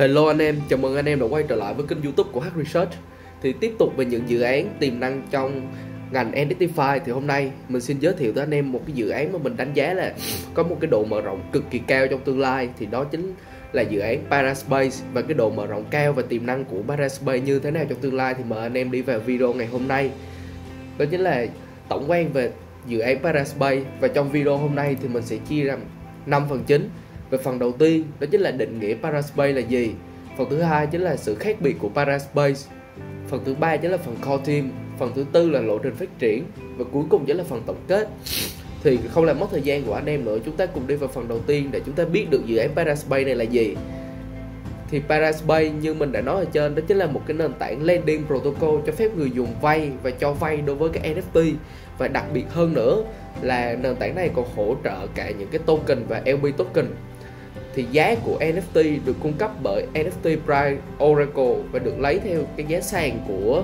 Hello anh em, chào mừng anh em đã quay trở lại với kênh youtube của H Research. Thì tiếp tục về những dự án tiềm năng trong ngành NFT Thì hôm nay mình xin giới thiệu tới anh em một cái dự án mà mình đánh giá là có một cái độ mở rộng cực kỳ cao trong tương lai. Thì đó chính là dự án Paraspace. Và cái độ mở rộng cao và tiềm năng của Paraspace như thế nào trong tương lai Thì mời anh em đi vào video ngày hôm nay. Đó chính là tổng quan về dự án Paraspace. Và trong video hôm nay thì mình sẽ chia ra 5 phần chính về phần đầu tiên, đó chính là định nghĩa Paraspace là gì. Phần thứ hai chính là sự khác biệt của Paraspace phần thứ ba chính là phần core team. Phần thứ tư là lộ trình phát triển. Và cuối cùng chính là phần tổng kết. Thì không làm mất thời gian của anh em nữa, chúng ta cùng đi vào phần đầu tiên để chúng ta biết được dự án Paraspace này là gì. Thì Paraspace như mình đã nói ở trên, đó chính là một cái nền tảng lending protocol cho phép người dùng vay và cho vay đối với các NFT và đặc biệt hơn nữa là nền tảng này còn hỗ trợ cả những cái token và LP token thì giá của NFT được cung cấp bởi NFT Price Oracle và được lấy theo cái giá sàn của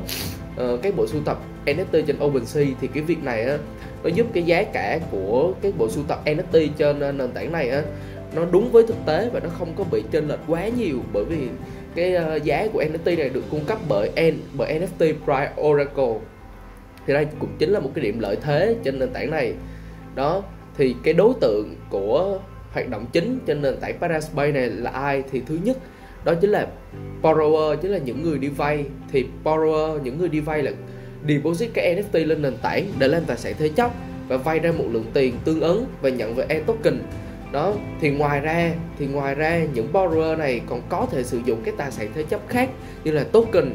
ờ, uh, cái bộ sưu tập NFT trên OpenSea. Thì cái việc này á nó giúp cái giá cả của cái bộ sưu tập NFT trên ờ, nền tảng này á nó đúng với thực tế và nó không có bị chênh lệch quá nhiều bởi vì cái uh, giá của NFT này được cung cấp bởi N bởi NFT Price Oracle. Thì đây cũng chính là một cái điểm lợi thế trên nền tảng này. Đó thì cái đối tượng của hoạt động chính trên nền tảng Paraspace này là ai thì thứ nhất, đó chính là borrower, chính là những người đi vay. Thì borrower, những người đi vay là deposit cái NFT lên nền tảng để lên tài sản thế chấp và vay ra một lượng tiền tương ứng và nhận về e token. Đó, thì ngoài ra, thì ngoài ra những borrower này còn có thể sử dụng cái tài sản thế chấp khác như là token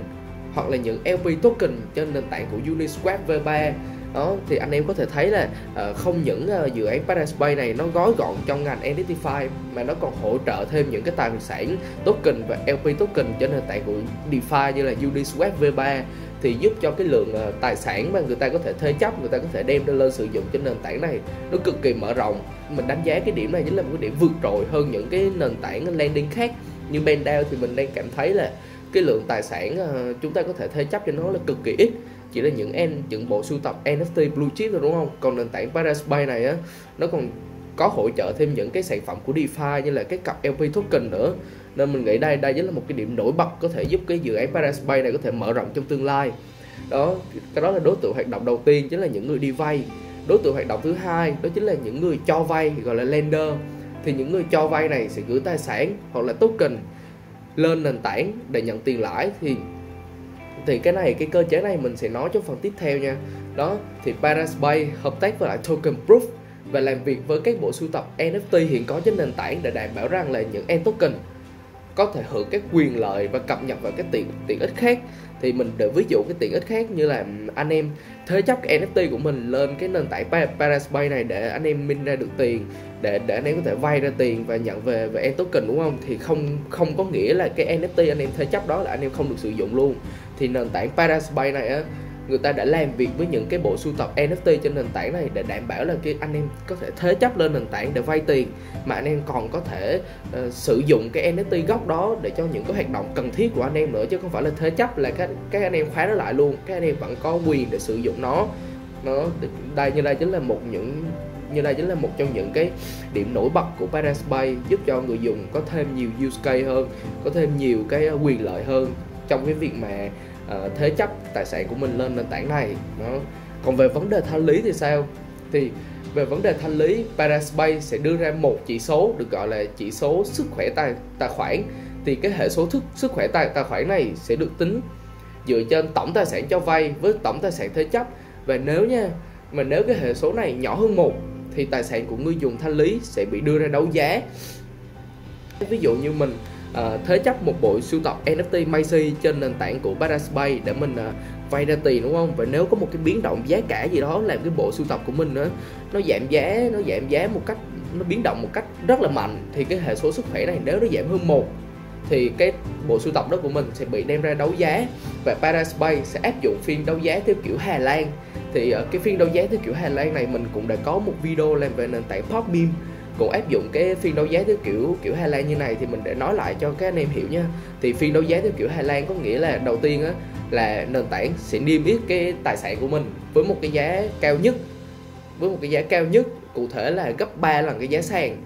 hoặc là những LP token trên nền tảng của Uniswap V3 đó thì anh em có thể thấy là uh, không những uh, dự án Paraspace này nó gói gọn trong ngành NFT mà nó còn hỗ trợ thêm những cái tài sản token và LP token trên nền tảng của DeFi như là Uniswap V3 thì giúp cho cái lượng uh, tài sản mà người ta có thể thế chấp người ta có thể đem lên sử dụng trên nền tảng này nó cực kỳ mở rộng. Mình đánh giá cái điểm này chính là một cái điểm vượt trội hơn những cái nền tảng landing khác. Như Bendao thì mình đang cảm thấy là cái lượng tài sản ờ, chúng ta có thể thế chấp cho nó là cực kỳ ít. Chỉ là những n những bộ sưu tập NFT blue chip thôi, đúng không? Còn nền tảng Paraspace này á, nó còn có hỗ trợ thêm những cái sản phẩm của DeFi như là cái cặp LP token nữa. Nên mình nghĩ đây đây chính là một cái điểm nổi bật có thể giúp cái dự án Paraspace này có thể mở rộng trong tương lai. Đó, cái đó là đối tượng hoạt động đầu tiên chính là những người đi vay đối tượng hoạt động thứ hai, đó chính là những người cho vay, gọi là lender. Thì những người cho vay này sẽ gửi tài sản hoặc là token lên nền tảng để nhận tiền lãi thì thì cái này, cái cơ chế này mình sẽ nói trong phần tiếp theo nha. Đó, thì Paraspace hợp tác với lại Token Proof và làm việc với các bộ sưu tập NFT hiện có trên nền tảng để đảm bảo rằng là những N token có thể hưởng các quyền lợi và cập nhật vào các tiện tiện ích khác. Thì mình để ví dụ cái tiện ích khác như là anh em thế chấp cái NFT của mình lên cái nền tảng Paraspace này để anh em minh ra được tiền, để để anh em có thể vay ra tiền và nhận về về em token, đúng không? Thì không không có nghĩa là cái NFT anh em thế chấp đó là anh em không được sử dụng luôn. Thì nền tảng Paraspace này á người ta đã làm việc với những cái bộ sưu tập NFT trên nền tảng này để đảm bảo là cái anh em có thể thế chấp lên nền tảng để vay tiền mà anh em còn có thể uh, sử dụng cái NFT gốc đó để cho những cái hoạt động cần thiết của anh em nữa chứ không phải là thế chấp là các các anh em khóa nó lại luôn các anh em vẫn có quyền để sử dụng nó. Nó đây như đây chính là một những như đây chính là một trong những cái điểm nổi bật của Paraspace giúp cho người dùng có thêm nhiều use case hơn có thêm nhiều cái ờ, quyền lợi hơn trong cái việc mà uh, thế chấp tài sản của mình lên nền tảng này. Đó. Còn về vấn đề thanh lý thì sao? Thì về vấn đề thanh lý Paraspace sẽ đưa ra một chỉ số được gọi là chỉ số sức khỏe tài tài khoản. Thì cái hệ số thức sức khỏe tài tài khoản này sẽ được tính dựa trên tổng tài sản cho vay với tổng tài sản thế chấp. Và nếu nha mà nếu cái hệ số này nhỏ hơn một thì tài sản của người dùng thanh lý sẽ bị đưa ra đấu giá. Ví dụ như mình uh, thế chấp một bộ sưu tập NFT Macy trên nền tảng của Paraspace để mình uh, vay ra tiền đúng không? Và nếu có một cái biến động giá cả gì đó làm cái bộ sưu tập của mình nữa nó giảm giá nó giảm giá một cách nó biến động một cách rất là mạnh thì cái hệ số sức khỏe này nếu nó giảm hơn một thì cái bộ sưu tập đó của mình sẽ bị đem ra đấu giá. Và Paraspace sẽ áp dụng phiên đấu giá theo kiểu Hà Lan. Thì ở cái phiên đấu giá theo kiểu Hà Lan này mình cũng đã có một video làm về nền tảng Popbeam cũng áp dụng cái phiên đấu giá theo kiểu kiểu Hà Lan như này thì mình để nói lại cho các anh em hiểu nha. Thì phiên đấu giá theo kiểu Hà Lan có nghĩa là đầu tiên á, là nền tảng sẽ niêm yết cái tài sản của mình với một cái giá cao nhất, với một cái giá cao nhất, cụ thể là gấp 3 lần cái giá sàn.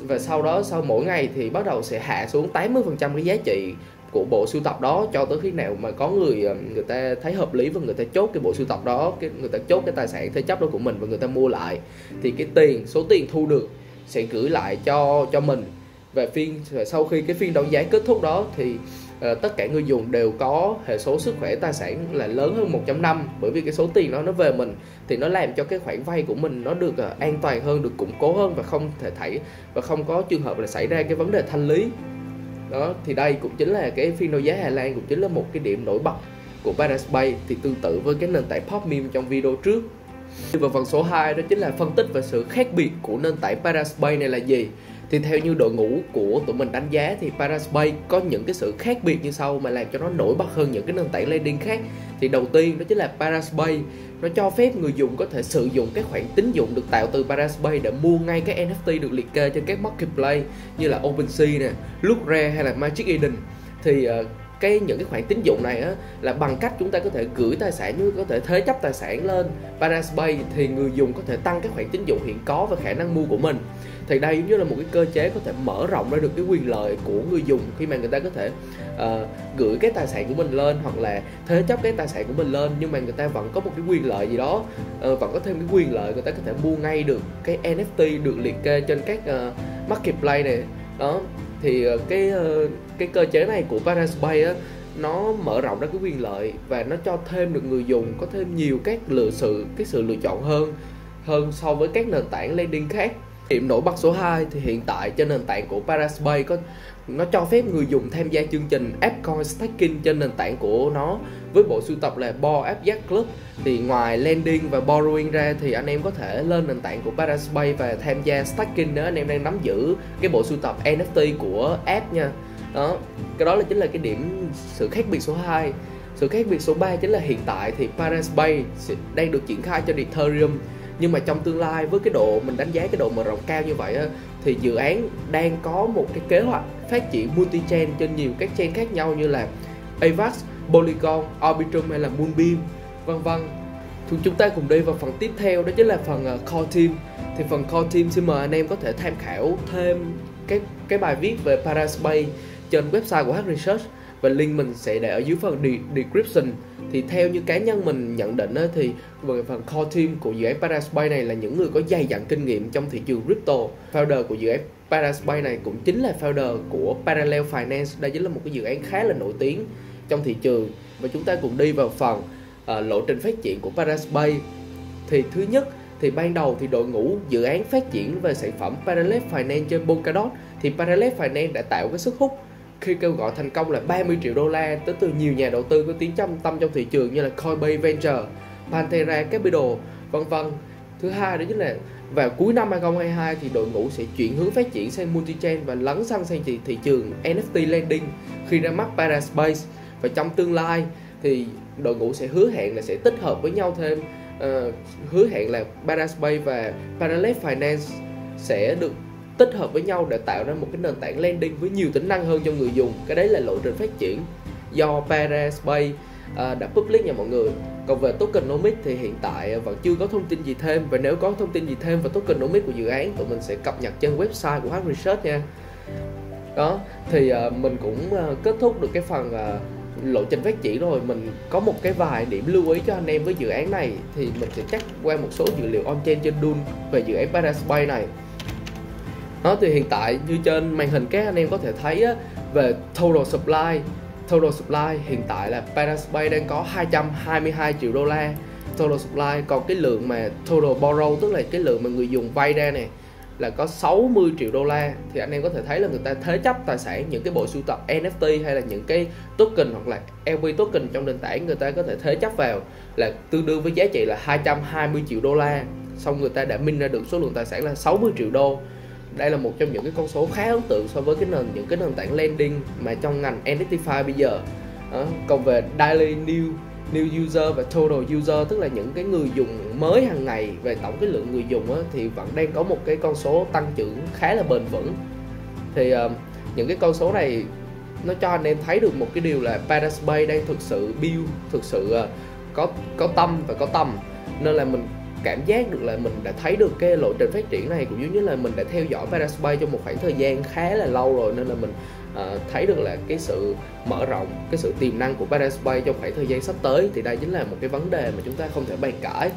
Và sau đó, sau mỗi ngày thì bắt đầu sẽ hạ xuống 80% cái giá trị của bộ sưu tập đó cho tới khi nào mà có người ờ, người ta thấy hợp lý và người ta chốt cái bộ sưu tập đó, cái, người ta chốt cái tài sản thế chấp đó của mình và người ta mua lại. Thì cái tiền, số tiền thu được sẽ gửi lại cho cho mình. Và phiên và sau khi cái phiên đấu giá kết thúc đó thì uh, tất cả người dùng đều có hệ số sức khỏe tài sản là lớn hơn 1.5 bởi vì cái số tiền đó nó về mình thì nó làm cho cái khoản vay của mình nó được uh, an toàn hơn được củng cố hơn và không thể thảy và không có trường hợp là xảy ra cái vấn đề thanh lý. Đó thì đây cũng chính là cái phiên đấu giá Hà Lan cũng chính là một cái điểm nổi bật của Paradise Bay thì tương tự với cái nền tảng Pop Meme trong video trước và phần số 2 đó chính là phân tích về sự khác biệt của nền tảng Paraspay này là gì. Thì theo như đội ngũ của tụi mình đánh giá thì Paraspace có những cái sự khác biệt như sau mà làm cho nó nổi bật hơn những cái nền tảng lending khác. Thì đầu tiên đó chính là Paraspace nó cho phép người dùng có thể sử dụng các khoản tín dụng được tạo từ Paraspace để mua ngay các NFT được liệt kê trên các marketplace như là OpenSea nè, Lookra hay là Magic Eden. Thì uh, cái những cái khoản tín dụng này á là bằng cách chúng ta có thể gửi tài sản như có thể thế chấp tài sản lên. Paraspace thì người dùng có thể tăng các khoản tín dụng hiện có và khả năng mua của mình. Thì đây giống như là một cái cơ chế có thể mở rộng ra được cái quyền lợi của người dùng khi mà người ta có thể uh, gửi cái tài sản của mình lên hoặc là thế chấp cái tài sản của mình lên nhưng mà người ta vẫn có một cái quyền lợi gì đó uh, vẫn có thêm cái quyền lợi người ta có thể mua ngay được cái NFT được liệt kê trên các uh, marketplace này. Đó thì ờ, cái ờ, cái cơ chế này của Paraspace á, nó mở rộng ra cái quyền lợi và nó cho thêm được người dùng có thêm nhiều các lựa sự, cái sự lựa chọn hơn hơn so với các nền tảng landing khác. Điểm nổi bật số 2 thì hiện tại trên nền tảng của Paraspace có, nó cho phép người dùng tham gia chương trình AppCoin Staking trên nền tảng của nó với bộ sưu tập là Bo App Club. Thì ngoài lending và borrowing ra thì anh em có thể lên nền tảng của Paraspace và tham gia staking nếu anh em đang nắm giữ cái bộ sưu tập NFT của app nha. Đó cái đó là chính là cái điểm sự khác biệt số 2 sự khác biệt số 3 chính là hiện tại thì Paraspace đang được triển khai trên Ethereum nhưng mà trong tương lai với cái độ mình đánh giá cái độ mở rộng cao như vậy á, thì dự án đang có một cái kế hoạch phát triển multi chain trên nhiều các chain khác nhau như là Avax, Polygon, Arbitrum hay là Moonbeam vân vân. Thì chúng ta cùng đi vào phần tiếp theo đó chính là phần ờ, core team. Thì phần core team xin mời anh em có thể tham khảo thêm cái cái bài viết về Paraspace trên website của H Research. Và link mình sẽ để ở dưới phần description. Thì theo như cá nhân mình nhận định á, thì về phần core team của dự án Paraspace này là những người có dày dặn kinh nghiệm trong thị trường crypto. Founder của dự án Paraspace này cũng chính là founder của Parallel Finance. Đây chính là một cái dự án khá là nổi tiếng trong thị trường và chúng ta cùng đi vào phần uh, lộ trình phát triển của Paraspace thì thứ nhất thì ban đầu thì đội ngũ dự án phát triển về sản phẩm Parallel Finance trên Polkadot thì Parallel Finance đã tạo cái sức hút khi kêu gọi thành công là 30 triệu đô la tới từ nhiều nhà đầu tư có tiếng trong tâm trong thị trường như là Coinbase Venture, Pantera Capital, vân vân. Thứ hai đó chính là vào cuối năm 2022 thì đội ngũ sẽ chuyển hướng phát triển sang multi-chain và lấn sang sang thị, thị trường NFT lending khi ra mắt Paraspace và trong tương lai thì đội ngũ sẽ hứa hẹn là sẽ tích hợp với nhau thêm uh, hứa hẹn là Paraspace và Parallel Finance sẽ được tích hợp với nhau để tạo ra một cái nền tảng landing với nhiều tính năng hơn cho người dùng. Cái đấy là lộ trình phát triển do Paraspace uh, ờ, đã public nha mọi người. Còn về tokenomics thì hiện tại vẫn chưa có thông tin gì thêm. Và nếu có thông tin gì thêm về tokenomics của dự án tụi mình sẽ cập nhật trên website của H Research nha. Đó thì uh, mình cũng uh, kết thúc được cái phần uh, lộ trình phát triển rồi mình có một cái vài điểm lưu ý cho anh em với dự án này thì mình sẽ chắc qua một số dữ liệu on chain trên Dun về dự án Paraspace này. Đó thì hiện tại như trên màn hình các anh em có thể thấy á, về total supply total supply hiện tại là Paraspace đang có 222 triệu đô la total supply. Còn cái lượng mà total borrow tức là cái lượng mà người dùng vay ra này là có 60 triệu đô la, thì anh em có thể thấy là người ta thế chấp tài sản những cái bộ sưu tập NFT hay là những cái token hoặc là LP token trong nền tảng, người ta có thể thế chấp vào là tương đương với giá trị là 220 triệu đô la xong người ta đã minh ra được số lượng tài sản là 60 triệu đô đây là một trong những cái con số khá ấn tượng so với cái nền, những cái nền tảng lending mà trong ngành NFT bây giờ đó. còn về daily new new user và total user tức là những cái người dùng mới hàng ngày về tổng cái lượng người dùng á, thì vẫn đang có một cái con số tăng trưởng khá là bền vững. Thì uh, những cái con số này nó cho anh em thấy được một cái điều là Paraspace đang thực sự build thực sự uh, có có tâm và có tâm nên là mình cảm giác được là mình đã thấy được cái lộ trình phát triển này cũng giống như là mình đã theo dõi Paraspace trong một khoảng thời gian khá là lâu rồi nên là mình uh, thấy được là cái sự mở rộng cái sự tiềm năng của Paraspace trong khoảng thời gian sắp tới thì đây chính là một cái vấn đề mà chúng ta không thể bàn cãi.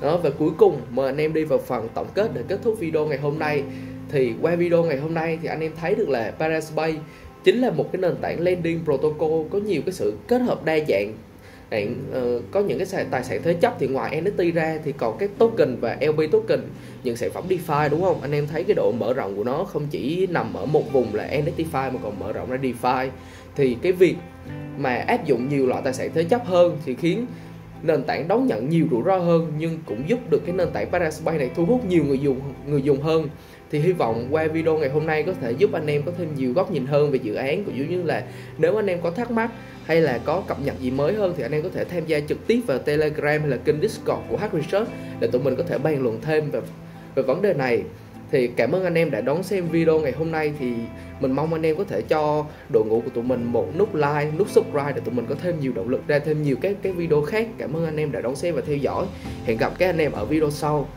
Đó và cuối cùng mời anh em đi vào phần tổng kết để kết thúc video ngày hôm nay. Thì qua video ngày hôm nay thì anh em thấy được là Paraspace chính là một cái nền tảng landing protocol có nhiều cái sự kết hợp đa dạng bạn uh, ờ, có những cái tài sản thế chấp thì ngoài NFT ra thì còn các token và LP token những sản phẩm DeFi đúng không? Anh em thấy cái độ mở rộng của nó không chỉ nằm ở một vùng là NFT mà còn mở rộng ra DeFi. Thì cái việc mà áp dụng nhiều loại tài sản thế chấp hơn thì khiến nền tảng đón nhận nhiều rủi ro hơn nhưng cũng giúp được cái nền tảng Paraspace này thu hút nhiều người dùng người dùng hơn thì hy vọng qua video ngày hôm nay có thể giúp anh em có thêm nhiều góc nhìn hơn về dự án, cũng như là nếu anh em có thắc mắc hay là có cập nhật gì mới hơn thì anh em có thể tham gia trực tiếp vào Telegram hay là kênh Discord của H Research để tụi mình có thể bàn luận thêm về về vấn đề này. Thì cảm ơn anh em đã đón xem video ngày hôm nay. Thì mình mong anh em có thể cho đội ngũ của tụi mình một nút like, nút subscribe để tụi mình có thêm nhiều động lực ra thêm nhiều các cái video khác. Cảm ơn anh em đã đón xem và theo dõi. Hẹn gặp các anh em ở video sau.